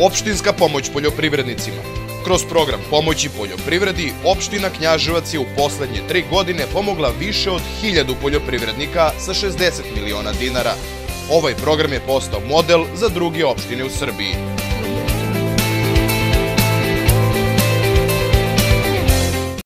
Opštinska pomoć poljoprivrednicima. Kroz program pomoći poljoprivredi, opština Knjaževac je u poslednje tri godine pomogla više od hiljadu poljoprivrednika sa 60 miliona dinara. Ovaj program je postao model za druge opštine u Srbiji.